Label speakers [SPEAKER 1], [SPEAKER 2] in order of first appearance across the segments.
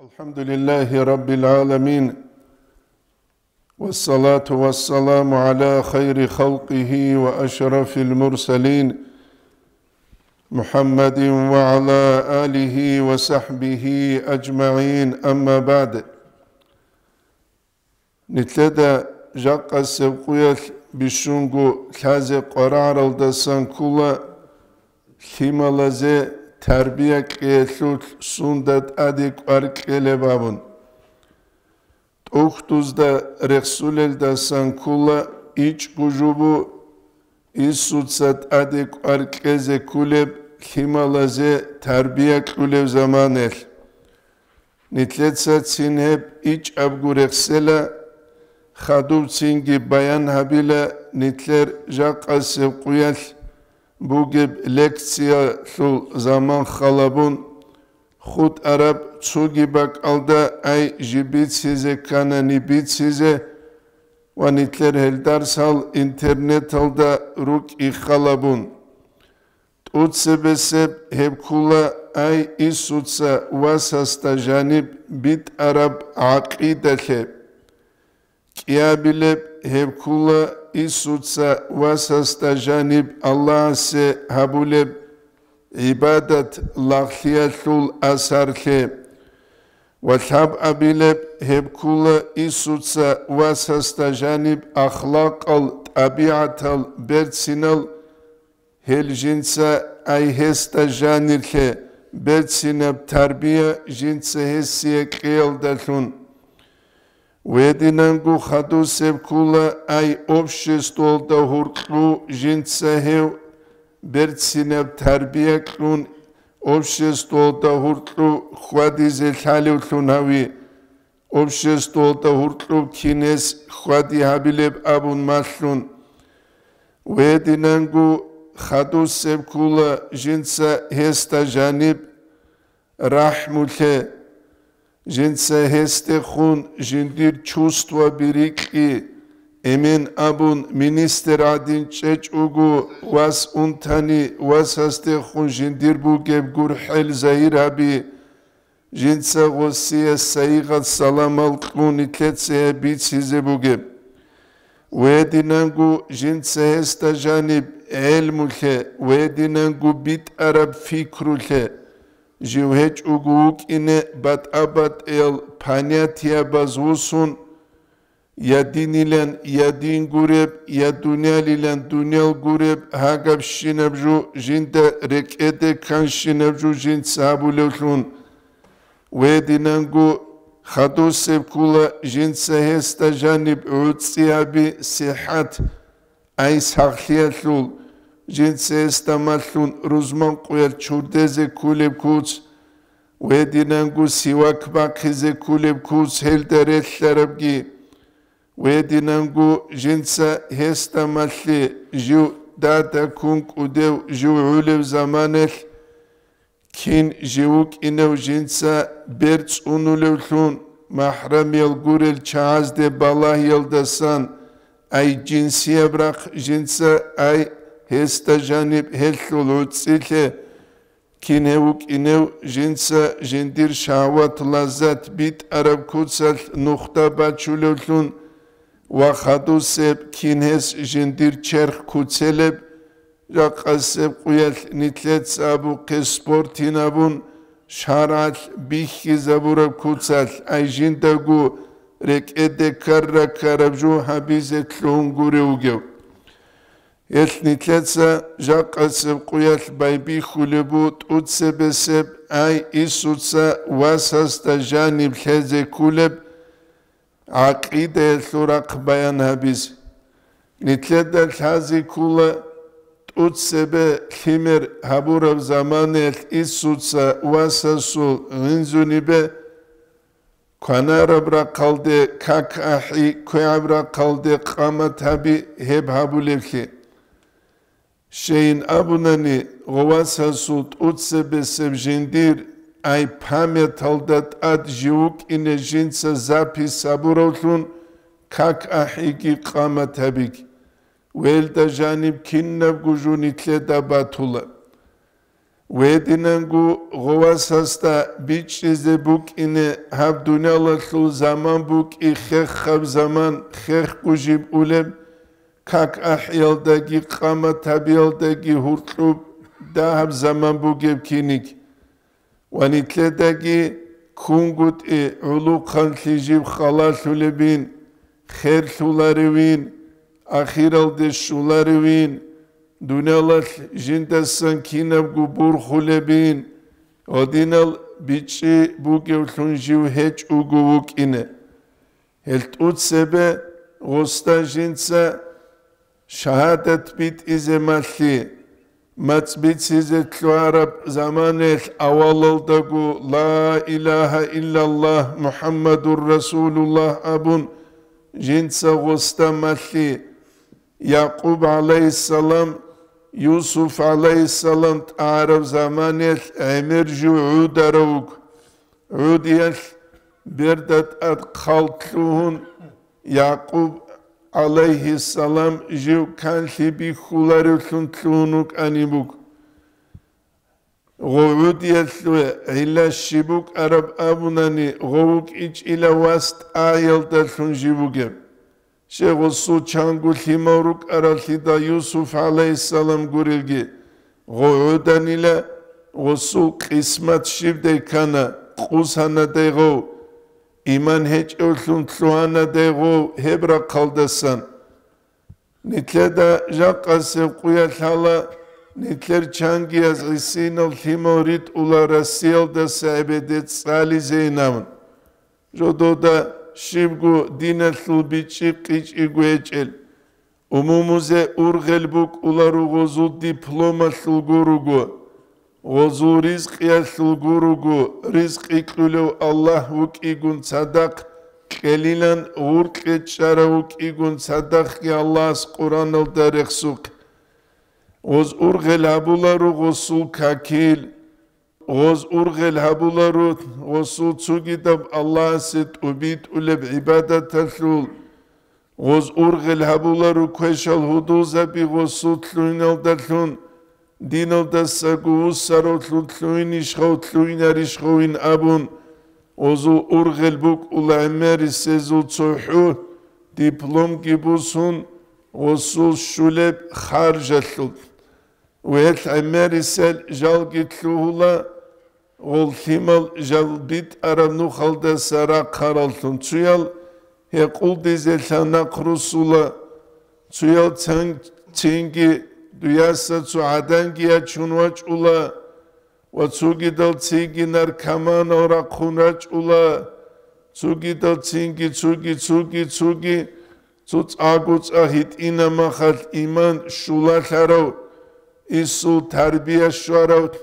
[SPEAKER 1] الحمد لله رب العالمين والصلاة والسلام على خير خلقه وأشرف المرسلين محمد وعلى آله وصحبه أجمعين. أما بعد نتلدى جاق السبقية بشنغو كازي قرار الدسان كولا خيمالازي Terbiyak yetlük sundet adik arkele babın. Uhtuzda Resulel'de sankulla iç gucubu İsutsat adik arkeze kuleb himalaze terbiyak kulev zaman el. Nitletsat sinhep iç abgureksela xaduv singi bayan habile nitler jak asep. бугиб лекция хул заман халабун худ араб цугибак алда ай жибицезе кана нибицезе ванитлер хелдарсал интернет алда рук и халабун Уцебесеп хебкула ай исуца васаста жаниб бит араб акидахе киабилеп hep kula isutsa vasasta janib Allah se habuleb ibadet lahiyatul asarhe vashab abileb hep kula isutsa vasasta janib ahlakal tabiatal bersinal helcinsa ayhesta janirhe bersineb terbiye cinse hessiye kıyaldatun.'' Вединангу хаду севкула ай обществолда хуркну жинцахев берцинев тарбия клун обществолда хуркну хвадизе халев клунави обществолда хуркну кинес хвади хабилеб абун маслун Вединангу хаду севкула жинца хеста жаниб рахмуле minister adin çeç ugu was untani was haste khun jindir bu geb gur hel zahir abi jinsa gosiye sayigat salam al qun iketse bit size bu geb wedinangu jinsa hesta janib el mulke ჟიუჰეჭუგუუკინე ბატაბატელ ფანიათიაბაზ უსუნ ядинилен ядин гуреб ядунялилен дунял гуреб хагаб шинабжу жинда рекете кан шинабжу жин сабулехун вединангу хадусеб кула жин сахеста жаниб уциаби сихат ай сахлиахул ჯინცეს დამალლუნ რუზმან ყუერ ჩურდეზე ქულებ ქუც ვედინანგუ სივაკბაქიზე ქულებ ქუც ჰელდერელლარაბგი ვედინანგუ ჯინცა ჰეს დამალლი ჟუ დადა ქუნ კუდევ ჟუ ულევ ზამანელ კინ ჟუ კინევ ჯინცა ბერც უნულევ ლუნ mahrem yelgurel çağız de balah yıldasın ay cinsiye bırak cinse ay ჟანიბ ჰელხულ უცილე კინევ კინევ ჟინცა ჟინდირ შავათ ლაზათ ბიტ არაბ კუცალ ნუხტა ბაჩულევ ლუნ ვახადუსებ კინეს ჟინდირ ჩერხ ქუცელებ რაყასებ ყუიალ ნიტლეც აბუ ყესპორტინაბუნ შარალ ბიხი ზაბურა ქუცალ აი ჟინდაგუ რეკედე კარრა კარაბჟუ ჰაბიზე ქლუნგური უგევ ერთნითეცა ჟაყაცებ ყუიალ ბაიბიხულებუ ტუცებესებ აი ისუცა ვასასთა ჟანი მლეზე ქულებ აყიდე სურაკ ბაიანაბის ნიტლედა ხაზი ქულა ტუცებე ხიმერ ჰაბურაბ ზამანელ ისუცა ვასასუ ნინზუნიბე ქანარაბრა ყალდე ქაკაჰი ქუაბრა ყალდე ყამათაბი ჰებ ჰაბულებში შეინაბუნანი ოვასასუ ტუცებესებ ჟინდირ აი памятал да тат жиукине жинца запи сабуровлун как ахиги қаматабик ველდა ჟანიბ ქინნაბ გუჟუნი თლედა ბათულა. ვედინანგუ ღოვასასტა ბიჭიზე ბუკინე ჰაბ დუნიალა ხულ ზამან ბუკი ხეხ ხაბ ზამან ხეხ გუჟიბ ულებ ქაკ აჰიალდაგი ყამა თაბიალდაგი ჰურტლუ და ჰაბ ზამან ბუგებ ქინიკ ვანიტლედაგი ქუნგუტი ულუ ხანხიჟი ხალალულებინ ხერლულარივინ ახირალდე შულარივინ დუნალალ ჟინდასან ქინაბგუ ბურხულებინ ოდინალ ბიჭი شهادة بيت إزي مالي ما تبيت إزي تلوارب زمانه أول دقو لا إله إلا الله محمد رسول الله أبون جنس غستا مالي يعقوب عليه السلام يوسف عليه السلام تعرف زمانه عمر جو عود روك عود يل بردت أدخلتلوهن يعقوب алейхи салам жив канхиби хуларилсун цунук анибук غورود يسوى إلا شبوك أرب أبناني غوك إج إلى وست آيل تلسون جبوك شيخ السو چانگو سيموروك أرسي دا يوسف عليه السلام قرلغي غورودان إلى غسو قسمت شبده كان قوسانا ديغو იმან ჰეჭოლუნ თლუანა დეგო ჰებრა ყალდასან ნიტლედა ჟაყასე ყუიალალა ნიტლერ ჩანგიას ისინო ლიმორით ულარასიელ და საებედე წალი ზეინამ ჟოდოდა შიბგუ დინალუ ბიჭი ყიჭი გვეჭელ უმუმუზე ურღელბუ غزو رزق يسلغورغو رزق يقلو الله وكيغون صدق كليلان غورقيت شارا وكيغون صدق يا الله قرآن الداريخ سوق غز أرغل هبولارو غسول كاكيل غز أرغل هبولارو غسول تسوغيدب الله ست أبيت أولب عبادة تسلول غز أرغل هبولارو كوشال هدوزة بغسول تلونال دلون დინოვდა საკუ უსაროთლუ თლუინი შხოთლუინარი შხოინ აბუნ ოზუ ურღელ ბუკ ულაიმერი სეზუ ცუჰუ დიპლომ კიბუსუნ ოსუ შულებ ხარჟალლუ ويل عماري سال جالجي تلوهلا ოლთიმალ ჟალბით არანუ ხალდა სარა ხარალთუნ წიალ ჰეყულდიზე თანაკრუსულა წიალ ცენ ცინგი цан цинги дуяса цу адангия чунвач ула ва цугидал цинги наркаман ора кунач ула цугидал цинги цуги цуги цуги цуц агуц ахит ина махал иман шула харо ису тарбия швараут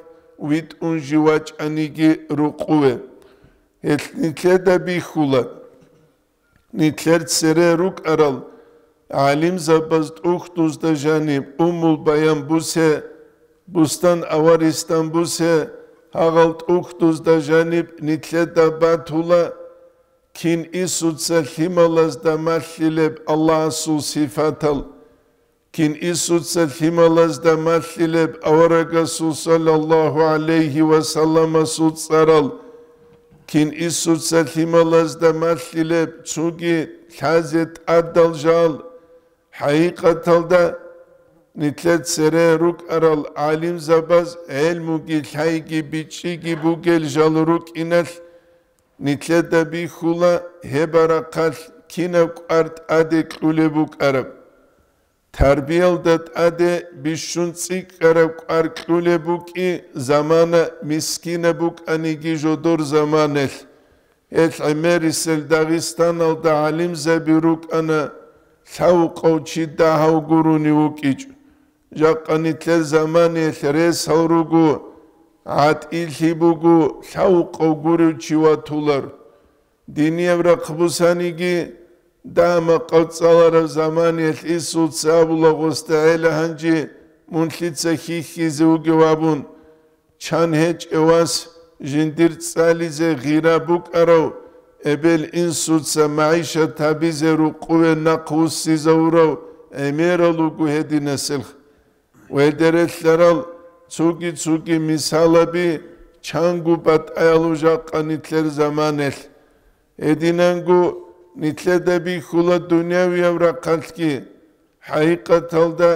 [SPEAKER 1] alim zabaz uhtus da janim umul bayan buse bustan avaristan buse hagalt uhtus da janib nitle da batula kin isutsa himalaz da mahlileb Allah su sifatal. Kin isutsa himalaz da mahlileb avaraga su sallallahu aleyhi ve sallama su tsaral. Kин исуца хималаз да матлилеб чуги хазет аддалжал حقیقتالدا nitlet sere ruk aral alim zabaz el mugil haygi biçi ki bu gel jaluruk inel. Nitlet de bi hula hebara kal kinek art adek ulebuk arab terbiyel dat ade bi şun şuntsik arab ark ulebuk i zamana miskine buk anigi jodur zamanel. El imeri sel dagistan al da alim zabiruk ana საუყოვჩი დაჰავგურუნი უკიჭ ჟაყანითლე ზამანი ლრე საურუგუ ატილიბუგუ საუყოვგურიჩი ვათულარ დინიევრა ხბუსანიგი დამა ყავწალარა ზამანი ისუცაბულა ღოსტა ელჰანჯი მუნლიცა ხიხიზე უგევაბუნ ჩანჰეჭევას ჟინდირ წალიზე ღირაბუკარავ ებელ ინსუცა მაიშა თაბიზერუ ყუე ნაყუსი ზაურავ ემერალუ გუჰედინა სელხ ვედერეთლარალ ცუკი ცუკი მისალაბი ჩანგუბატ აილუჟა ყანიტლერ ზამანელ ედინანგუ ნიტლეები ხულა დუნიავი ავრა ყალკი ჰაიკათალდა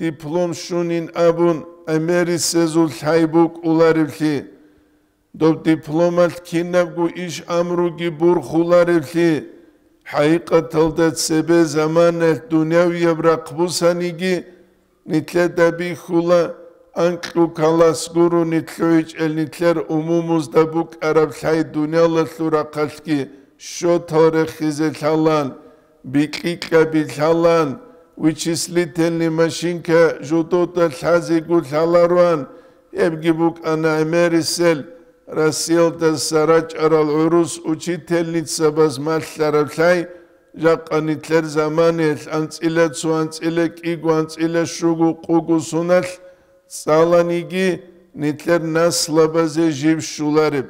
[SPEAKER 1] დიპლომ შუნინ აბუნ ამერი სეზულ ჰაიბუკ ულარილი დო დიპლომატ ქინაგუ იშ ამრუგი ბურხულარებში ჰაიკათალდა ცებე ზამანეთ დუნიავია ბრაყბუსანიგი ნიტლე დაბი ხულა ანკლუ კალასგურუ ნიტლოიჭელ ნიტლერ უმუმუს დაბუ კარაბლაი დუნიალასლუ რაყალკი შოთორე ხიზე თალან ბიკიკაბი თალან ვიჩისლიტენი მაშინკა ჟუდოტა ლაზიგუ თალარვან ებგიბუკ ანა ემერისელ არაბ ხაი დუნიალა ლურა ყალკი შოთორე ხიზე ხალან ბიკიკა ბიხალან which is little machinka jotota xazi gul xalarwan ebgi buk ana emerisel rasil da saraj aral urus uçitelnit sabaz mallara xay jaqanitler zamanel antsile tsu antsile kigu antsile şugu qugu sunal სალანიგი ნიტლერ ნასლაბაზე ჟივშულარი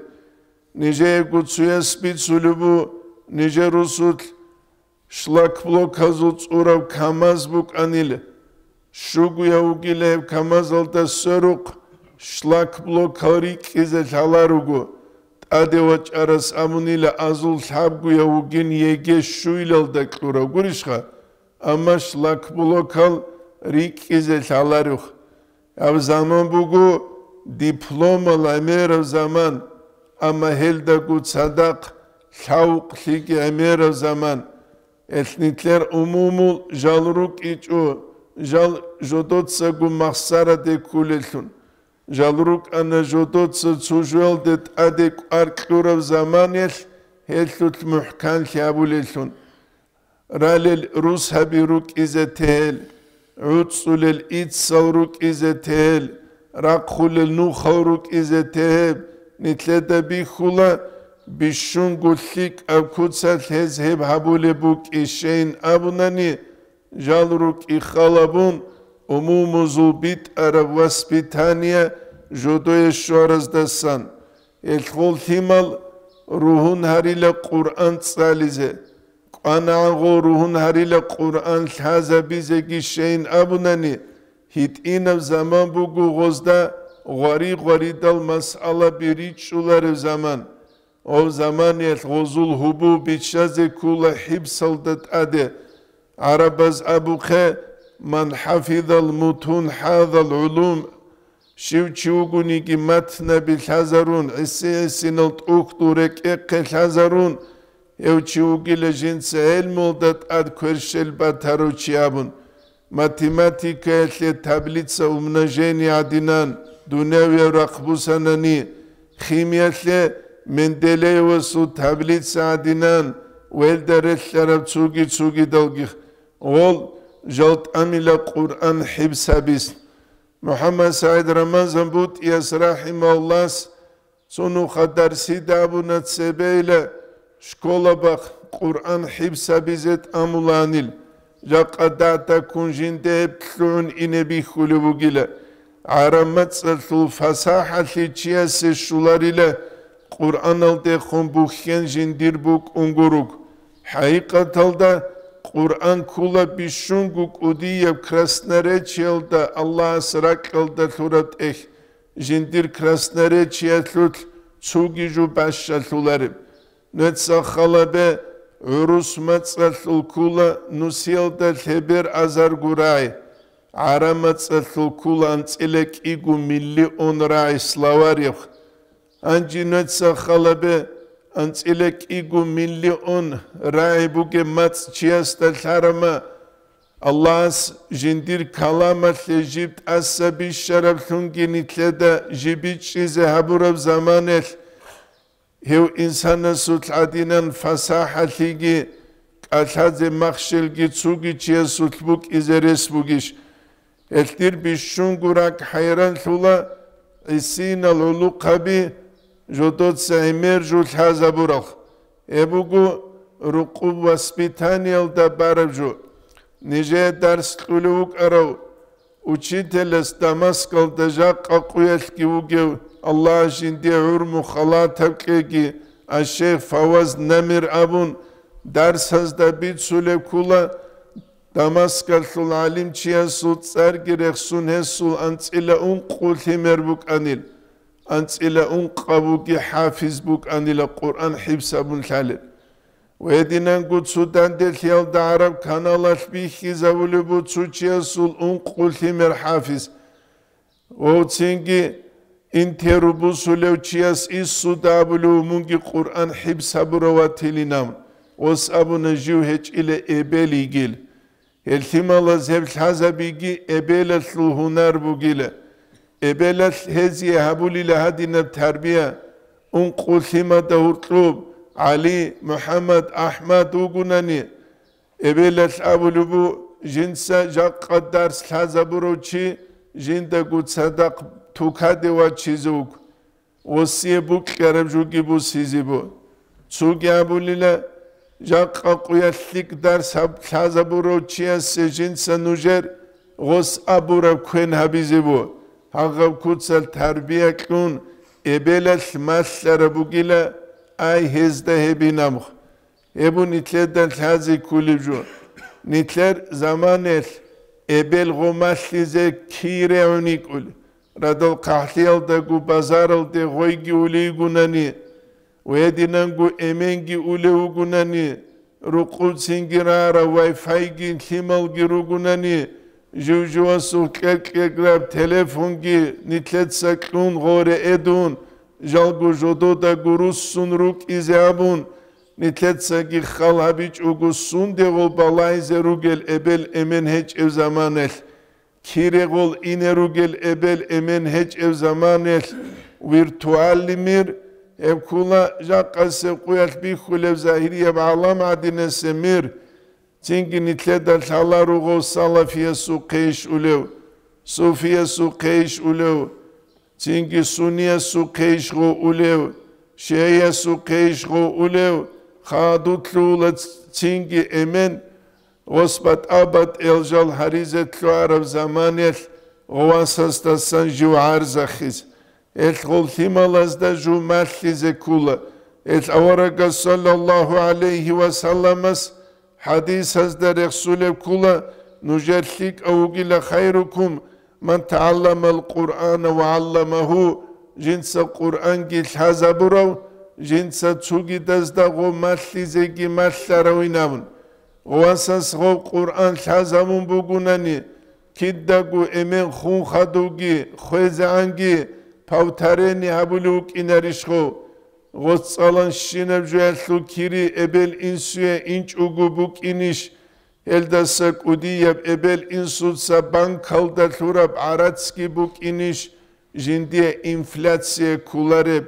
[SPEAKER 1] ნიჟე გუცუე სპიცულუბუ ნიჟე რუსუთ შლაკბლო ქაზუ წურავ ქამაზ ბუკანილე შუგუია უგილე ქამაზალ და სერუყ შლაკბლო ქარი კიზე ლალარუგუ ტადე ვაჭარას ამუნილე აზულ ლაბგუია უგინ იეგე შუილალ და ყურა გურიშხა ამაშ ლაკბლო ქალ რიკიზე ლალარუხ Av zaman bugu diploma emir zaman ama helda gut sadak şavq ligi emir zaman etnikler umumul jalruk içu jal jodotsa gu mahsara de kulelun jalruk ana jodotsa çujul de adek arklurav zaman el heltut عموم و زوبیت عرب وسبی تانیه جدوی شوارز دستان. الخول تیمال روحون هریل قرآن سالیزه. قان آنگو روحون هریل قرآن لحظه بیزه گیشین ابوننی. هیت این زمان بگو غزده غاری غاری دل مسئله بیرید شولر زمان. او زمان یل غزول حبو بیچه زی کول حیب سلدت عده. عرب از ابو خه من حفظ المتون هذا العلوم شو تشوغني متن بالحزرون عسي سن الطوكتورك اق الحزرون يو تشوغي لجنس علم ودت اد كرش البترو تشيابون ماتيماتيكا اتلي تابليتسا ومناجيني عدنان دنياوي رقبو سناني خيميا اتلي مندلي وسو تابليتسا عدنان ويل دارت لرب تشوغي تشوغي دلغيخ جوت أمل قرآن حبس بس محمد سعيد رمضان بوت يسرح مولاس سنو خدر سيدا أبو نتسبيلة شكولا بخ قرآن حبس بزت أمولانيل لقد دعت كنجين ديب كلون إني بخلو جلا عرمت سلطو فساحة لتشيس الشلار إلى قرآن الدخون بخين جندير بوك أنجروك حقيقة Qur'an kula bishunguk udiyev krasnarechelda Allah sraqelda thurat eh jindir krasnarechiyatlut tsugiju bashalularim ნეცახალაბე რუსმაწალკულა ნუსიალდა ლებერ აზარგურაი არამაწალკულან წილეკიგუ მილიონ რაი სლავარიხ ნეცახალაბე ანწილეკიგუ მილიონ რაი ბუგე მაწჩიასტა ლარმა ალლას ჟინდირ კალამა ლეჟიბტ ასაბი შარაფლუნგი ნიტლედა ჟიბიჭიზე ჰაბურაბ ზამანელ ჰევ ინსანას უთადინან ფასაჰათიგი კალხაძე მახშელგი ცუგი ჩიესუთბუკ იზერესბუგიშ ელტირ ბიშუნგურაკ ჰაირან სულა ისინა ლულუყაბი ჟუტოცა ემერჯუ ლჰაზაბურახ ებუგუ რუკუ ვასპიტანიელ და ბარაბჯუ ნიჟე დარს ყული უკარავ учителес дамаскал дажа қақуялки угев аллах жинде урму хала тавкеги ашейх фаваз намир абун дарсазда бицуле кула დამასკალთულ ალიმჩიასულ წარგირეხსუნ ესულ ანწილა უნყულ ჰიმერბუკანილ أنسئلة أنقبوك حافظ بوك أن إلى القرآن حفظ أبو الحلال ويدنا نقول سودان دي الحيال دا عرب كان الله بيخي زولي بو تسوچيا سول أنقل ثمر حافظ ووتسينجي انتي ربو سوليو چياس إس سودا بلو مونجي قرآن حفظ أبو رواتيلي نام وس أبو نجيو هج إلى إبالي جيل الثمال زهب الحزبي جي إبالة الهنار بو جيله ჰადინა თარბია un qulima da urtlub ali muhammad ahmad ugunani ebelas abulubu jinsa jaqaddar slazaburochi jinda gutsadaq თუქადევა ჩიზუკ ოსიებუ ყერებჟუგიბუ სიზიბუ ცუგიაბულილა ჟაყა ყუიალლიკ დარ საბხაზაბურო ჩია სეჟინ სანუჟერ ღოს აბურა ქვენ ჰაბიზიბუ ჰაღავ კუცალ თარბია კუნ ებელალ მასლარაბუგილა აი ჰეზდა ჰებინამ ებუ ნიტლედან ხაზი კულიჟუ ნიტლერ ზამანელ هغه کوڅل تربیه کون ابل مسر بوګیله ay hezde hebinam. Ebu nitlerden tazi kulücü. Nitler zaman el. Ebel gomaslize kire unik ul. Radal kahtiyal da gu bazar al de goygi uli gunani. Uyedinan gu emengi ule ugunani. Rukul singirara wifi gin himal girugunani. gunani. Jujjuasu kekegrab telefongi nitletsakun gore edun. Jalgujodo da gurussun ruk izabun. Nitletsagi halhabiç ugussun degol balayze rugel ebel emen heç ev zamanel Kiregol ine rugel ebel emen heç ev zamanel Virtuallimir Evkula jakase kuyal bihul ev zahiriye bağlam adine semir. წინგინითლედალ ალარუღო სალაფიასუ ქეიშულევ სუფიასუ ქეიშულევ წინგი სუნიასუ ქეიშღო ულევ შეიასუ ქეიშღო ულევ ხადუთლულა წინგი ემენ ოსბატ აბატ ელჟალ ჰარიზეთლუ არავ ზამანელ ოვასასტასან ჟუ არზახის ელხოლ ჰიმალაზდა ჟუ მალხიზე ქულა ელ ავარაგა სალალლაჰუ ალეიჰი ვასალამას حديث هزدا رسول كلا نجرحك أوجل خيركم من تعلم القرآن وعلمه جنس القرآن جل حزبرو جنس تشوجي دزدا غو مالي زيجي مالي روينامن واساس غو قرآن حزمون بوغوناني كدقو إمين خون خدوغي خوزعنجي باوتاريني هبولوك إنارشخو ღოსწალან შინებჟვე ლუკირი ებელ ინსუე ინჭუგუ ბუკინიშ ელდასა კუდიებ ებელ ინსუცა ბანკალდა ლურაბ არაცკი ბუკინიშ ჟინდიე ინფლაცია ქულარებ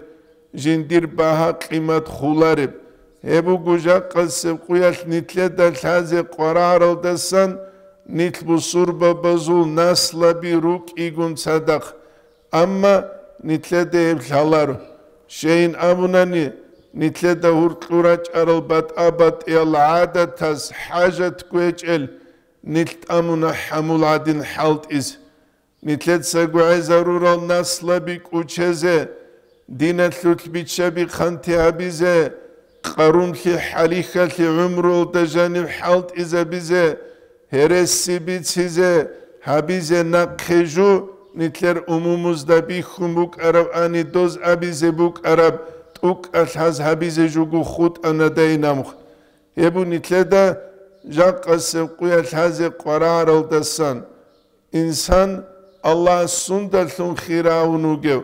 [SPEAKER 1] ჟინდირ ბაჰა ყიმათ ხულარებ ებუ გუჟა ყასებ ყუიალ ნიტლე და ლაზე ყარარალდასან ნიტლბუ სურბა ბაზულ ნასლაბი რუკ იგუნ სადახ ამა ნიტლე და ებ ლალარო ებლალარ შეინ ამუნანი ნიტლე და ურტლურა ჭარალ ბატ აბატ ელ ადათას ჰაჟათ გვეჭელ ნიტ ამუნა ჰამულ ადინ ჰალტ ის ნიტლე საგვაი ზარურალ ნასლაბი კუჩეზე დინათლუთ ბიჩები ხანთი აბიზე ყარუნხი ჰალიხალი უმრო და ჟანი ჰალტ იზა ბიზე ჰერესი ბიციზე ჰაბიზე ნახეჟუ ნიტლერ უმუმუზ და ბიხუმუკ არაბ ანი დოზ აბიზე ბუკ არაბ ტუკ ალჰაზ ჰაბიზე ჟუგუ ხუტ ანა დაინამხ ებუ ნიტლე და ჟაყასე ყუია ჰაზე ყარარალ დასან ინსან ალლაჰ სუნდალუნ ხირაუნუგე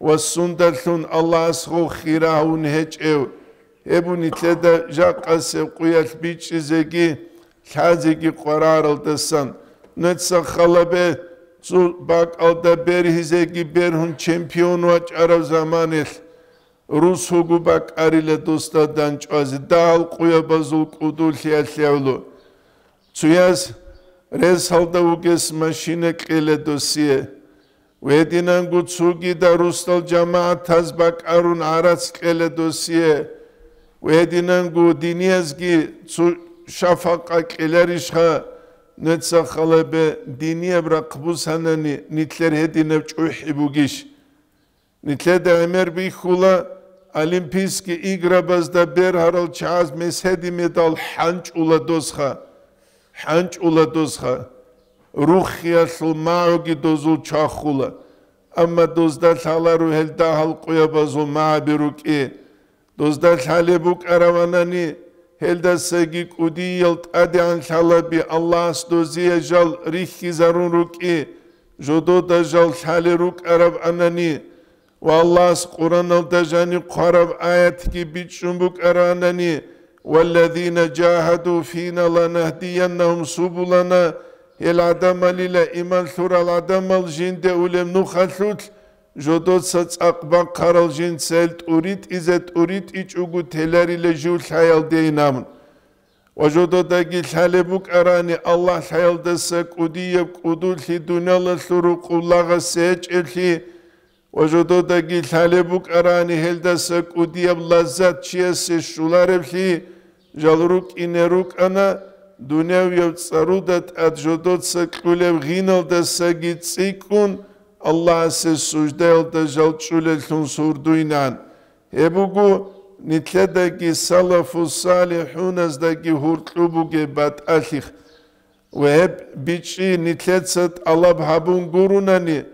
[SPEAKER 1] ვა სუნდალუნ ალლაჰ სხუ ხირაუნ ჰეჭევ ებუნი თედა ჟაყასე ყუიალ ბიჭიზეგი ხაზიგი ყარარალდასან ნეცა ხალაბე ზუ ბაკალდა ბერჰიზეგი ბერჰუნ ჩემპიონო აჭარა ზამანელ რუსუგუ ბაკარილე დოსტა დანჭვაზი დაალ ყუია ბაზულ ყუდული აშლავლო ცუიას რესალდა უგეს მაშინე ყილე დოსიე. ვედინან გუცუგი და რუსტალ ჯამაათას ბაკარუნ არაც ყილე დოსიე. ვედინან გუ დინიაზგი შაფაყა ყილერიშხა ნეცა ხალებე დინიებრა ყბუსანანი ნიტლერ ჰედინებ ჭუჰი ბუგიშ ნიტლედა ემერ ბიხულა олимпийский играбаз да берхарал чаз меседи медал ханч ула досха ჰანჭულა დოსხა რუხია სულ მაოგი დოზულ ჩახულა ამა დოზდა ხალარუ ჰელდა ჰალყია ბაზო მააბირუკი დოზდა ხალებუ هل دا ساگی هلدسگی کودیلت ادیان خلبی الله استوزی جل ریخی زرون رکی جدو جل خالی روک عرب انانی و الله اس قرآن دا جانی قرب آیت کی بیت شنبوک عرب انانی والذین جاهدوا فينا لنهدينهم سبلنا العدم للا إيمان ثور العدم الجند نو نخلوت жодоса цӀакъба каралжин сел тӀурит изе тӀурит ичӀугу телериле жу лъаял дейнамн ва жододаги лъалебук арани аллах лъаялдаса кӀудиеб кӀудулли дуняла лъуру кӀуллагъа сечӀелли ва жододаги лъалебук арани хелдаса кӀудиеб лаззат чиесе шуларебли жалрук инерук ана дунявиеб цӀарудат ат жодоца кӀулеб гъиналдасаги цӀикӀун Allah se sucde oldu jalçuletun surduyla. Ebugu nitledeki salafu salihunazdaki hurtlu bu gebat alih. Ve hep biçi nitletsat alab habun gurunani.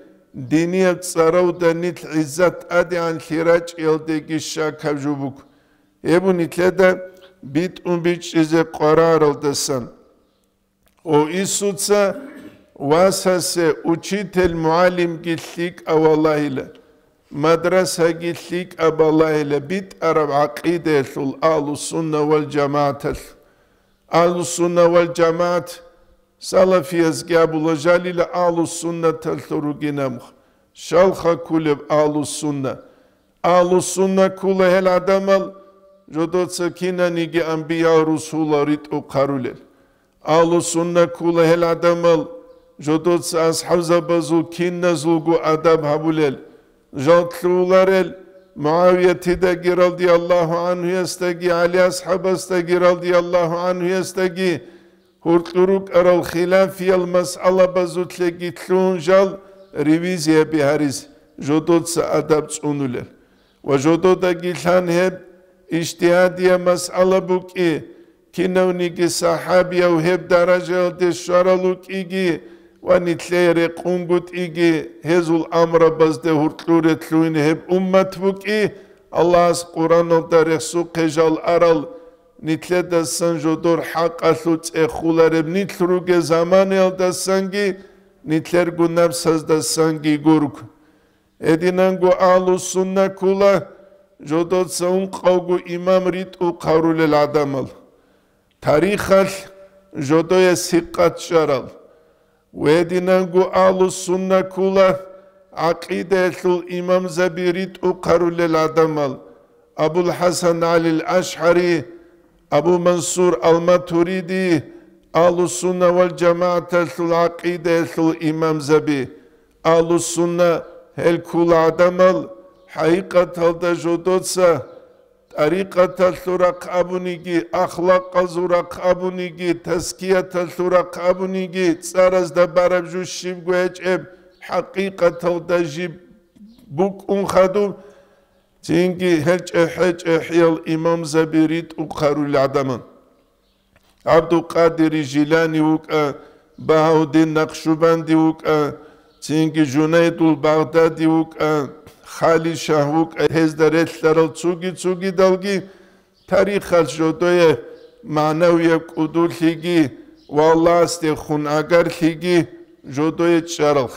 [SPEAKER 1] Diniye tsarauda nit izzat adi an hiraç eldeki şakavcubuk. Ebu e nitlede bit un biçize karar oldasan. O isutsa Васа се учитель муалим гитлик авалайле. Медресе гитлик абалайле. Бит араб акидетул алу сунна вел джамаател. Алу сунна вел джамаат. Салафи езгя булажалиле алу сунна телтору гинамх. Шалха кулеб алу сунна. Алу сунна куле хел адамал. Жодоца кинаниги амбия русула рит укарулел. Алу сунна куле хел адамал. جدود ساس حوزة بزو كين نزلوغو أدب هبوليل جان تلولاريل معاوية تدقي رضي الله عنه يستقي علي أصحاب استقي رضي الله عنه يستقي هورتلوروك ارال الخلافية المسألة بزو تلقي تلون جال ريويزيا بهاريز جدود سأدب تسونوليل وجدود أقيلان هب اجتهادية مسألة بوكي كنونيكي صحابية وهب درجة دي شارلوك إيجي ونتليري قنقوت إيجي هزول أمر بزده هورتلوري تلوين هب أمت بوكي الله قرآن الداريخ سوق جال أرال نتلة دستان جدور حق أثلوت إخولارب نتلروغ زماني الدستانگي نتلرگو نفس از دستانگي گورگ ادینانگو آلو سنة كولا جدود سون قوغو إمام ريت او قارول العدمال تاريخال جدوية ويدنانغو آلو سنة كولا عقيدة الإمام زبيريت أقارو للعدمال أبو الحسن علي الأشحري أبو منصور الماتوريدي آلو سنة والجماعة العقيدة الإمام زبي آلو سنة هل كل عدمال حقيقة الدجودوتسه ტარიკათა სურაკაბუნიგი ახლაყაზურაკაბუნიგი თასკიათა სურაკაბუნიგი წარას და ბარაბჟუშიმ გვეჭებ ჰაკიკათალ დაჟი ბუკუნხადუ ჯინგი ჰეჭე ჰეჭე ჰიალ იმამ ზაბირით უყარულ ადამან. აბდუ ყადირი ჟილანი უკა ბაჰუდინ ნახშუბანდი უკა ჯინგი ჯუნაიდულ ბაღდადი უკა ხალი შაჰუკ ჰეზდარეთლარო ცუგი ცუგი დალგი თარიხალ ჟოდოე მანავია კუდულჰიგი ვალასტე ხუნ აგარჰიგი ჟოდოე ჩარალხ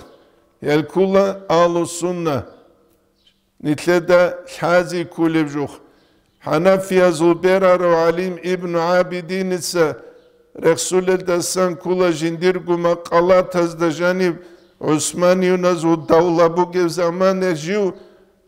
[SPEAKER 1] ელკულა ალუ სუნნა ნიტლედა ხაზი კულებჟუხ ჰანაფია ზუბერა რო ალიმ იბნ აბიდინისა რესულე დასან კულა ჟინდირგუმა ყალათაზ და ჟანიბ عليم ابن عابدين السا رسول الدسان كل جندير قما قلات هزدجاني عثمان يونز والدولة بوغي زمان جيو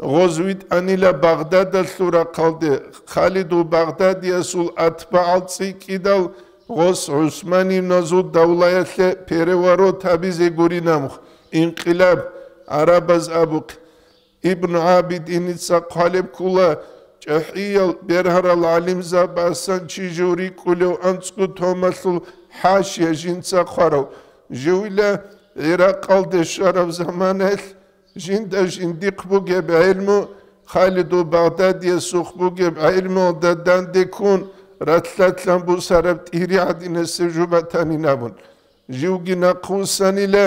[SPEAKER 1] غزويت أنيلا بغداد الثورة قلد خالد بغداد يسول أتباع الصيكي دل غص عثمان يونز والدولة يتلي بيروارو تابيزي قوري نامخ انقلاب عربز أبوك ابن عابد إنسا قالب كلا جحيل برهر العلم زباسان چجوري كلو أنسكو تومسل حاشية جنسا خارو جويلة ერაყალდე შარაბ ზამანელ ჟინდა ჟინდი ხბუგებ ილმუ ხალიდუ ბაღდადიე სუხბუგებ ილმუ და დანდეკუნ რათლათლან ბუსარებ ტირი ადინესე ჟუბათანი ნამუნ ჟიუგი ნაყუსანილა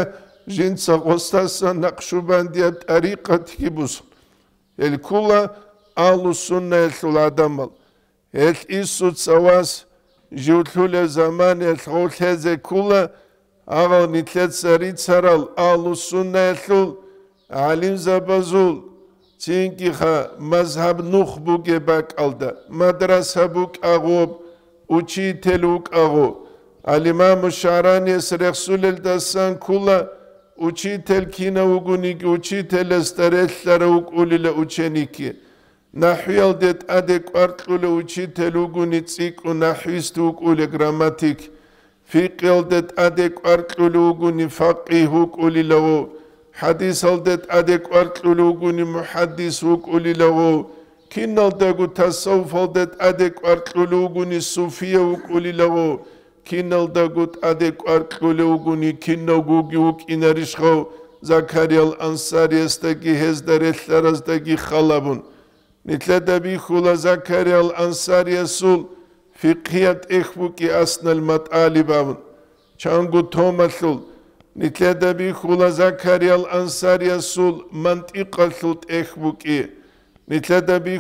[SPEAKER 1] ჟინცა ყოსტასა ნაყშუბანდია ტარიყათი კიბუსუნ ელქულა ალუ სუნნა ელთულ ადამალ ელ ისუ წავას ჟიუთლულე ზამან ელხულეზე ქულა ელხოლეზე კულა აღა ნიტლეც რიცარალ ალუსუნნა ელსულ ალიმ ზაბაზულ ცინკი ხა მაზჰაბ ნუხბუგე ბაკალდა მადრასა ბუკაღო უჩითელ უკაღო ალიმამ შარანი ეს რესულელ დასან კულა უჩითელ კინა უგუნი უჩითელ ესტერელარა უკულილე უჩენიკი ნაჰვილდეთ ადეკვარტული უჩითელ უგუნი ციკუ ნაჰვის თუ უკულე გრამატიკ ფიყილდეთ ადეკვარტული უგუნი ფაყი უკულილო ჰადისალდეთ ადეკვარტული უგუნი მუჰადის უკულილო კინალდაგუ თასავფალდეთ ადეკვარტული უგუნი სუფია უკულილო კინალდაგუ ადეკვარტული უგუნი კინოგუგი უკინარიშხო ზაქარიალ ანსარიესტაგი ჰეზდერელარასტაგი ხალაბუნ. ნიტლადაბი ხულა ზაქარიალ ანსარიესულ ფიყიათ ეხბუკი ასნალ მატალიბავ ჩანგუ თომასულ ნიტლადაბი ხულა ზაქარიალ ანსარიესულ მანტიყალულ ეხბუკი ნიტლადაბი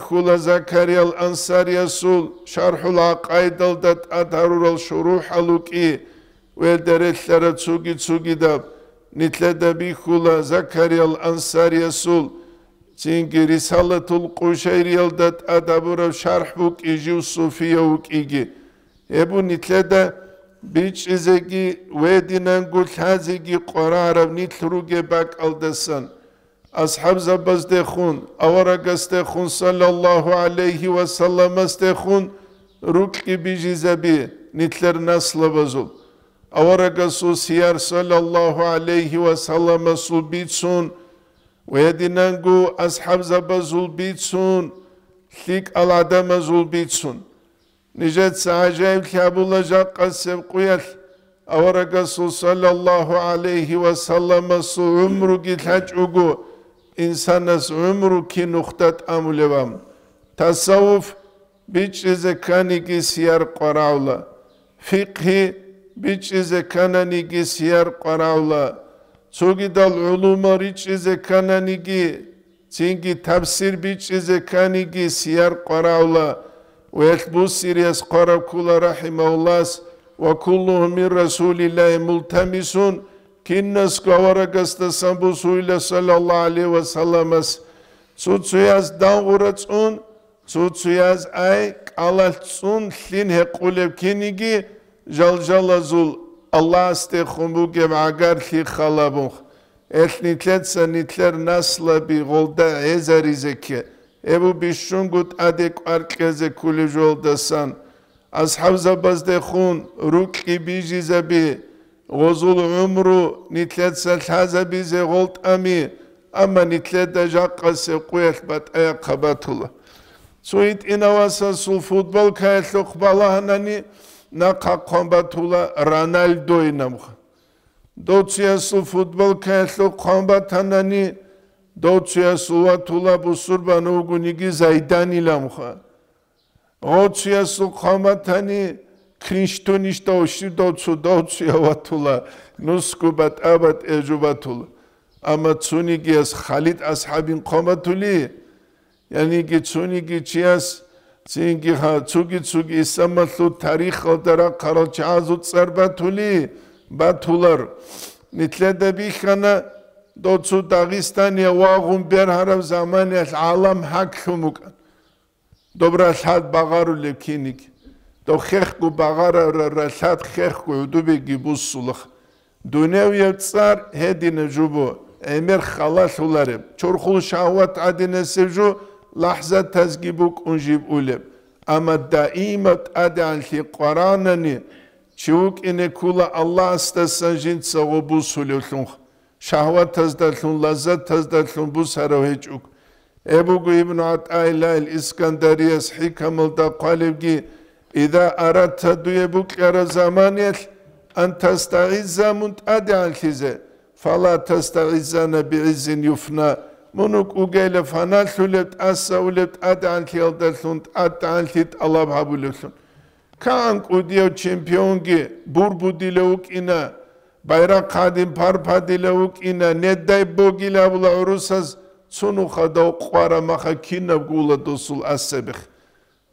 [SPEAKER 1] Çünki Risalatul Quşeyriyaldat adabura şerh vuk iji sufiye vuk igi. Ebu nitle de biç izegi ve dinen gulhazigi qorarar nitruge bak aldasan. Ashab zabaz hun, avara gaste hun sallallahu aleyhi ve sallam aste hun ruk gibi jizebi nitler nasla bazul. Avara gasu siyar sallallahu aleyhi ve sallam asu bitsun. ويدنانغو أصحاب زبا زلبيتسون ثيك العدم زلبيتسون نجد سعجيب كابولا جاقا سبقويل أو رسول صلى الله عليه وسلم سو عمرو جيتحج أقو إنسان عمرو كي نختت أمولوام tasavvuf bir çize kanigi siyar qaravla. Fikhi bir çize kananigi siyar qaravla. Çünkü Sugidal uluma riçize kananigi çünkü tefsir biçize kanigi siyar qaravla. Ve ekbu siriyas qarav kula rahimahullas. Ve kulluhu min Resulillahi multemisun. Kinnas gavara gastasan bu suyla sallallahu aleyhi ve sellemes Tsutsuyaz dan uratsun Tsutsuyaz ay kalatsun lin hekulev kinigi jal jalazul Алластехумуге агархи халабух. Эхнитлеца нитлер наслаби голда эзаризеке. Эбу бишунгут адек аркезе кули жолдасан. Асхаб забаздехун руки бижизаби. Гозул умру нитлеца лхазабизе голд ами. Ама нитледа жакасе куях бат ая кабатула. Суит инаваса сул футбол каятлух балаханани. Суит нақа қомбатула рональдо инамха доциясу футбол кэхлу қомбатанани доциясу ватула бусурбану гуниги зайдан иламха ოციასო ხამათანი ქრიშტუნიშტა უშიდოცუ დოციავათულა ნუსკუბატ აბატ ეჯუბათულა ამა ცუნიგიას ხალიდ ასჰაბინ ხამათული yani ki çuni ki çiyas ხა ცუგი ცუგი ისამალუ თარიხო დარა ყაროჩაზუ წერბათული ბათულარ ნიტლედები ხანა დოცუ დაღისტანია ვაღუმ ბერჰარავ ზამანი ალამ ჰაკხუმუკ დობრა ხალ ბაღარული ქინიკი და ხეხკუ ბაღარა რა ლად ხეხკუ უდუბიგი ბუსულხ. დუნევია წარ ჰედინე ჯუბო ემერ ხალაშულარე ჩორხულ შავათ ადინესეჟუ ლაჰზა lahza tezgibuk unjib ulim. Ama daimat adal qaranani çivuk ine kula Allah istesan jin sağı bu sululun. Şahvat tazdatlun, lazzat tazdatlun bu sarav heçuk. Ebu İbn Atayla el İskandariyes hikamılda kalibgi İza aratta duyebuk yara zamaniyet en testağizza muntadi alhize. Fala testağizzana bi'izzin yufna. მუნუ კუგელე ფანალსულებთ ასაულებთ ადანთილდასუნთ ადანთით ალაბაბულესუნ კან კუდიო ჩემპიონგი ბურბუდილე უკინა байрақ қадим парпадиле укина неддай богила була урусас цуну хадо қвара маха кина гула досул ассебих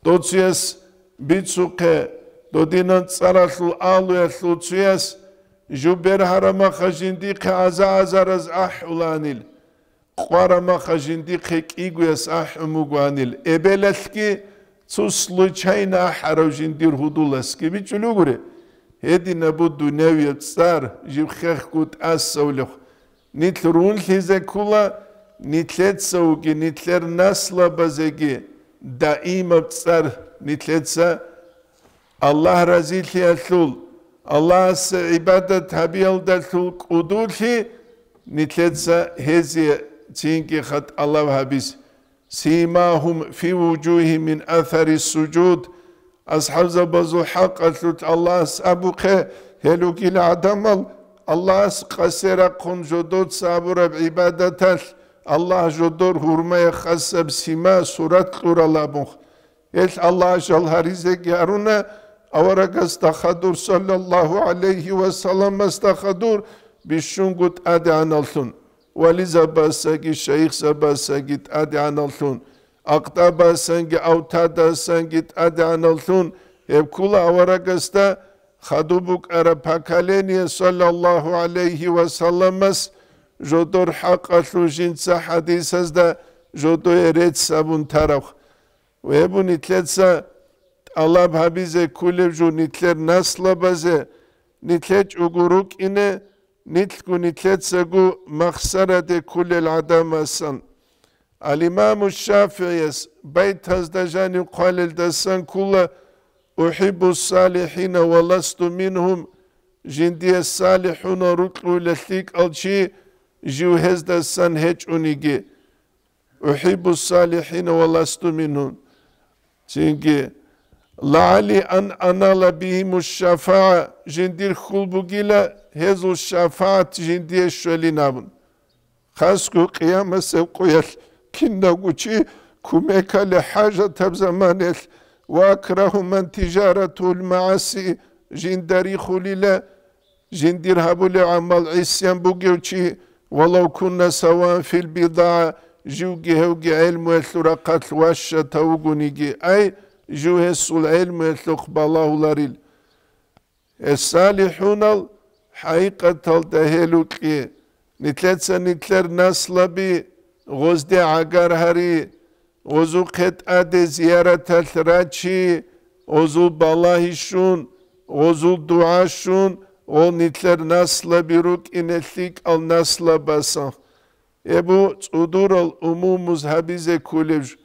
[SPEAKER 1] доциес бицуке додина цараслу алуяслу циес жубер харама хажинди қа аза азараз ахуланил ყвარამა ხაჟინდი ხეკიგუეს აჰმუგვანილ ებელესკი ცუსლუ ჩაინა ჰაროჟინდი რჰუდულესკი ბიჭულუგურე ედინა ბუდუ ნევიო წარ ჟიხეხკუტ ასოვლო ნიტლრუნ ხიზე კულა ნიტლეცოუგი ნიტლერ ნასლაბაზეგი და იმ წარ ნიტლეცა ალლაჰ რაზილი ასულ ალლაჰს იბადათ აბიალდათულ ყუდულში ნიტლეცა ჰეზია çünkü hat Allah habis simahum fi vucuhi min athari sucud. Ashab zabazu hakatut Allah sabuke helukil adamal Allah kasera kun jodot saburab ibadetash Allah jodor hurmaya khasab sima surat kuralabuh et Allah jal harize garuna avaraka stahadur sallallahu aleyhi ve sellem stahadur bişungut adi analsun ვალიზაბასაგი შეიხსაბასაგი ტადი ანალთუნ. აქტაბასანგი ავთადასანგი ტადი ანალთუნ. ებქულა ავარაგასთა ხადუბუკ არაფაქალენია სალალლაჰუ ალეიჰი ვასალამას ჟოდორ ჰაყალუშინცა ჰადისას და ჟოდო ერეც საბუნ тараф ვებუნი თლეცა ალაბ ჰაბიზე ქულევჟუ ნიტლერ ნასლაბაზე ნიტლეჭ უგურუკინე نتلكو نتلتسقو مخسرة كل العدامة سن. الإمام الشافعي بيت هزدجاني قال الدسان كل أحب الصالحين ولست منهم جندي الصالحون رتلو لثيك ألشي جو هزدسان هج أنيجي أحب الصالحين ولست منهم. çünkü Lali an anala bihimu şafa'a jindir hulbugila hezu şafaat jindiye şölinabın. Hasku kıyama sevkuyel kinna guçi kumekale haja tabzamanel ve akrahu men ticaretul maasi jindari hulile jindir habule amal isyan bu gevçi. Velav kunna savan fil bida'a jivgi hevgi ilmu el surakat vaşşa tavgunigi ay juhessul ilmu yetluqballahu laril. Es-salihunal haikatal teheluki. Nitletse nitler naslabi gozde agar hari. Ozu ket'ade ziyaretel raçi. Ozu balahişun. Ozu duaşun. O nitler nasla biruk inetlik al nasla basan. Ebu tsudur al umumuz habize kulej.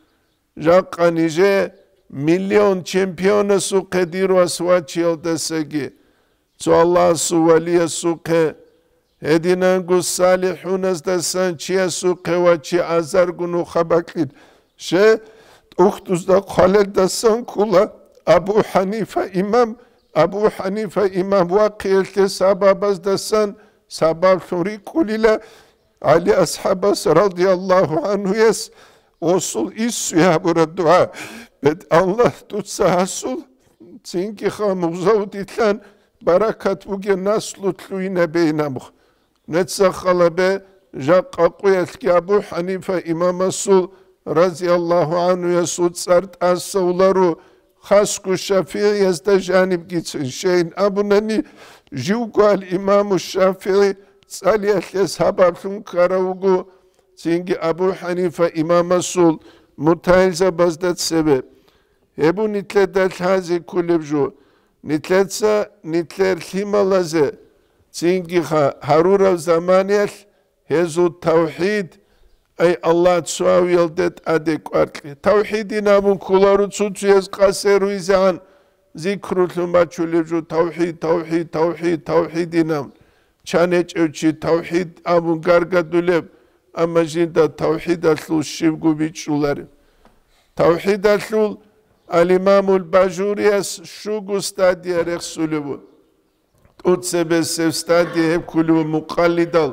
[SPEAKER 1] Jakanice milyon çempiyona su qediru asvaçiyal desegi. Cu Allah su valiye su qe. Edinan gu salihunas desan çiye su qe ve çi azar gunu xabaklid. Şe uhtuzda qalel desan kula Abu Hanife imam Abu Hanife imam vaqiyelte sababaz desan sabab suri kulile Ali ashabas radiyallahu anhu yes osul issu ya bura dua Bet Allah tutsa hasul çünkü hamuzavut itken barakat bugün naslu tluyne beynamuh. Netsa halabe jaqaqu etki Abu Hanife İmam Asul raziyallahu anhuya sutsart asavlaru hasku şafii yazda janib gitsin şeyin abunani jivgal imamu şafii saliyahles habablun karavugu çünkü Abu Hanife İmam Asul mutahil zabazdat sebep ებუ ნიტლედა ხაზი კულებჟო ნიტლეცა ნიტლერ ხიმალაზე წინგი ჰარურავ ზამანიალ ჰეზუ თავჰიდ აი ალლა ცვავილდეთ ადე კვარტლი. თავჰიდი ნამუნ ქულარუ ცუციეს ყასერუ იზან ზიქრულუ მაჩულებჟო თავჰიდ თავჰიდ თავჰიდ თავჰიდი ნამ ჩანეჭევჩი თავჰიდ ამუნ გარგადულებ ამაჟინდა თავჰიდ ათლუ შივგუ ბიჭულარი თავჰიდ ათლუ ალიმამულ ბაჟურიას შუგუ სტადია რეხსულუბუ ტუცებესევ სტადია ებქულუბუ მუყალიდალ.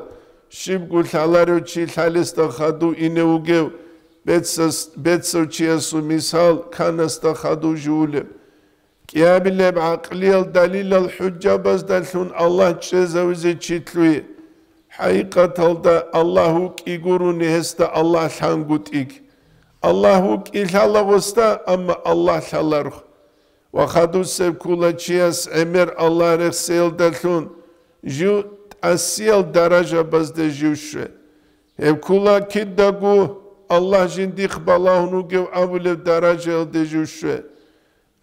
[SPEAKER 1] შიბგუ ლალაროჩი ლალესტა ხადუ ინეუგევ. ბეცას ბეცოჩიასუ მისალ ქანასტა ხადუ ჟულებ კიაბილებ აყლიალ დალილალ ჰუჯაბას დალხუნ ალლაჰ ჩეზავიზე ჩიტლუი ჰაიკათალდა ალლაჰუ კიგურუნი ჰესტა ალლაჰ ლანგუტიკ Аллаху килхала госта, ама Аллах халарх. Вахадусев кулачиас эмер Аллах рех сел дахун. Жю асел даража базде жюше. Эв кула киддагу Аллах жиндих балахуну гев авлев даража элде жюше.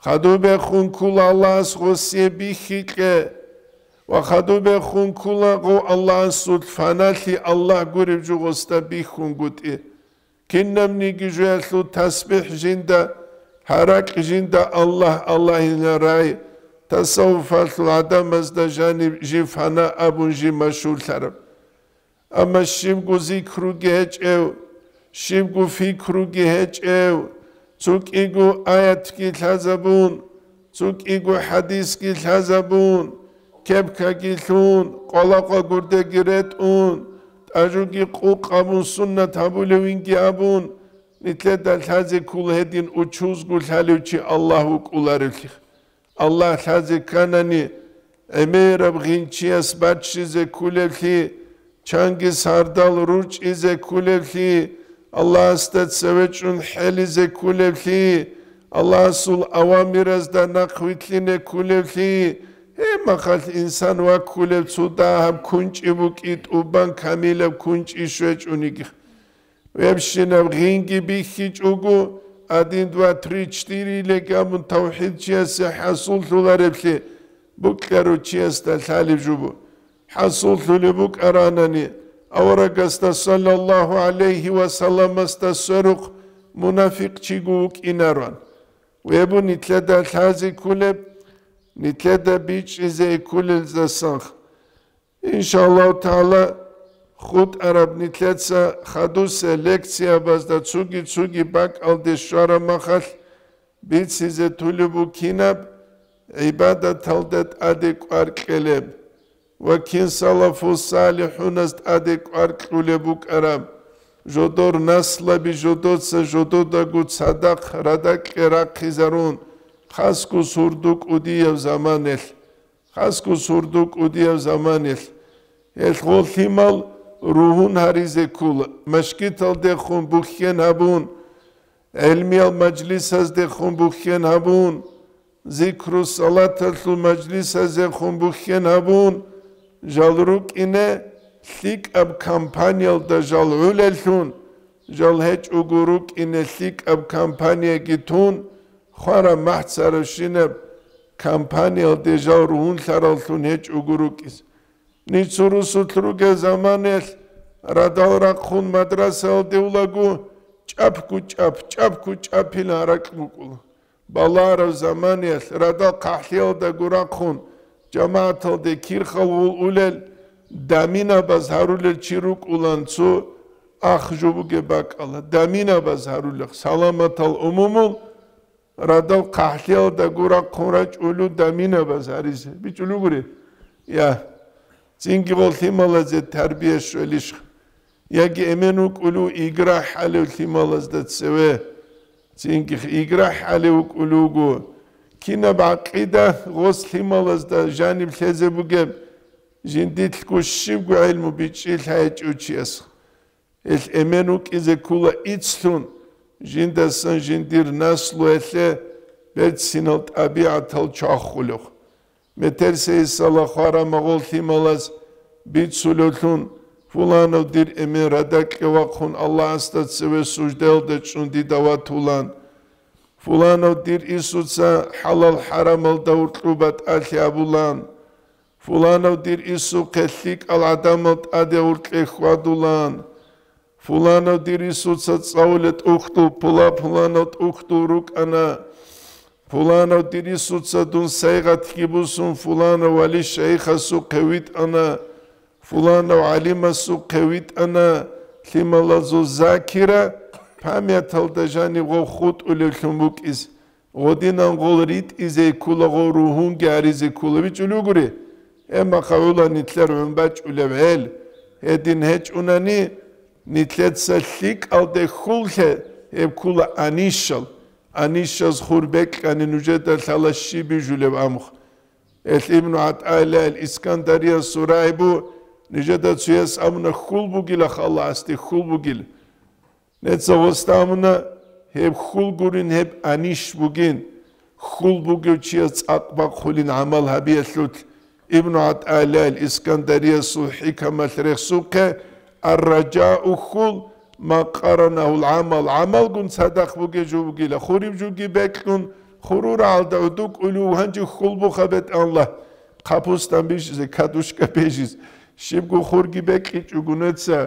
[SPEAKER 1] خدو به خون کولا الله از غصیه بیخی که و خدو به خون کولا قو الله از سود فناتی الله گریب جو غصته بیخون گوتی კინნამნი გიჟელუ თასბიჰ ჟინდა ჰარაკ ჟინდა ალლაჰ ალლაჰ ინა რაი tasavvufal adamızda jani jifana abun jimashullar ama shimgu zikru gehechev shimgu fikru gehechev tsuk igu ayat ki lazabun tsuk igu hadis ki lazabun kepka gilun qolaqa gurde giretun Ajuki kuqabun sunna tabule winki abun. Nitle dal taze kul hedin uçuz gul haluçi Allahu kularık. Allah taze kanani emer abginçi asbatçi ze kulelhi. Çangi sardal ruç ize kulelhi. Allah istat seveçun heli ze kulelhi. Allah sul avamirazda nakvitline kulelhi. مخال انسان وكل بصدا هم كنش بوكيت وبان كامل بكنش إشوج ونيك ويبشنا بغينجي بيخيج وجو أدين دوا تريج تيري لك من توحيد جيس حصول ثغربلي بكرو جيس تلالب جبو حصول ثلبك أرانني أورق صلى الله عليه وسلم استسرق منافق تشيقوك إناران ويبني تلدى الحازي كلب Nikede beach is a kulil zasakh. Inshallah ta'ala خود عرب نیتلتسا خدوس لکسیا بازدا چوگی چوگی بک آل دشوار مخل بیت سیزه طولبو کینب عبادت هلدت ادک ارکلب و کین سلف و صالحون است ادک ارکلبو کرم جدور نسل بی جدود سا جدود اگو صدق ردک رقی زرون Hasku surduk udiyev zamanel. Hasku surduk udiyev zamanel. El gol himal ruhun harize kul. Meşkit al dekhun bukhen habun. Elmi al meclis az dekhun bukhen habun. Zikru salat atlu meclis az dekhun bukhen habun. Jalruk ine lik ab kampanyal da jal ulelhun. Jal heç uguruk ine lik ab kampanya gitun. Khara mahtsar shine kampanyal de jal ruhun saralhun heç uguruk is ნიცურუსუ თრუგე ზამანელ რადალრა ხუნ მადრასაო დეულაგუ ჭაფკუ ჭაფ ჭაფკუ ჭაფილა რაკმუკულ ბალარო ზამანელ რადა ყაჰლიო და გურა ხუნ ჯამაათო დე ქირხალ ულელ დამინა ბაზარულე ჩირუკულანცუ ახჟუბუგე ბაკალა დამინა ბაზარულე სალამათალ უმუმულ რადა ყაჰლიო და გურა ხურა ჭულუ დამინა ბაზარიზე ბიჭულუ გური? ია. წინგი ვოლთიმალაზე თარბიეს შველიშ იაგი ემენუ კულუ იგრა ჰალე ვოლთიმალაზ და ცევე. წინგი იგრა ჰალე უკულუგუ კინა ბაყიდა ვოლთიმალაზ და ჟანი ფლეზებუგე ჟინდით კუშიბგუ ილმუ ბიჭი ჰაჭუჩიას ეს ემენუ კიზე კულა იცლუნ ჟინდასან ჟინდირ ნასლუ ელე ბეცინალ ტაბიათალ ჩახულუხ მეთერსე ისალა ხარა მაღოლ თიმალას ბიცულოთუნ ფულანო დირ ემე რადაკევა ხუნ ალლაჰს და ცევე სუჯდელ და ჭუნდი დავათულან ფულანო დირ ისუცა ჰალალ ჰარამალ და ურტუბათ ალიაბულან ფულანო დირ ისუ ყელიკ ალ ადამალ ადე ურტე ხვადულან ფულანო დირ ისუცა წაულეთ უხტუ ფულა ფულანო უხტუ რუკანა فلان تیری سوتسدون سیغت کیبوسون فلان ولی شیخ سو قویت انا فلان علیم سو قویت انا لملازو زاکیره پامیت هل دجانی غو خود اولی خنبوک از غدینان غول ریت ایزه کولا غو روحون گاریزه کولا ნიტლეცალლიკ ალდე ხულხე ებ ქულა ანიშალ. ანიშას ხურბეკ კანი ნუჯედა ხალაში ბიჟულებ ამხ. ელ იბნუ ატაილა ელ ისკანდარია სურაიბუ ნიჯედა ცუეს ამნა ხულბუგილა ხალა ასტი ხულბუგილ. ნეცა ვოსტამნა ჰებ ხულგურინ ჰებ ანიშ ბუგინ ხულბუგიჩია წაკბა ხულინ ამალ ჰაბიესლუთ იბნუ ატაილა ელ ისკანდარია სუჰი კამალ რეხსუკე არრაჯაუხულ მაყარანაულ ამალ. ამალგუნ სადახბუგე ჯუბგილა ხურიბ ჯუგი ბეკკუნ ხურურა ალდა უდუკულუ ჰანჯი ხულბუხაბეთ ალლა ყაფუსთან ბიჟზე კადუშკა ბეჟის. შიბგუ ხურგი ბეკი ჯუგუნეცა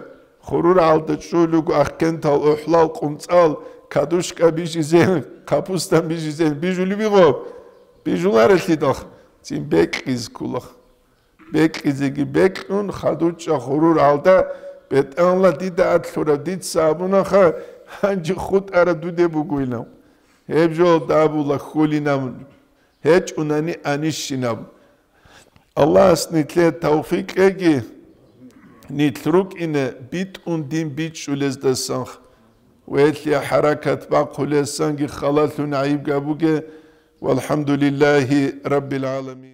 [SPEAKER 1] ხურურა ალდა ჩულუგ ახკენთალ ოჰლალ ყუმწალ. კადუშკა ბიჟიზე ყაფუსთან ბიჟიზე ბიჟული ვიღო? ბიჟულარეთი დახ წინ ბეკის ქულახ. ბეკიზიგი ბეკუნ ხადუჭა ხურურ ალდა. bet anla dida athlura dit sabuna kha hanji khut ara dudebu guinam hebjo dabula khulinam heç unani anişinam Allah asnitle tavfik egi nitruk ine bit un din bit şulez de sanx ويتلي حركة باقو لسانجي خلال نعيب قابوكي والحمد لله رب العالمين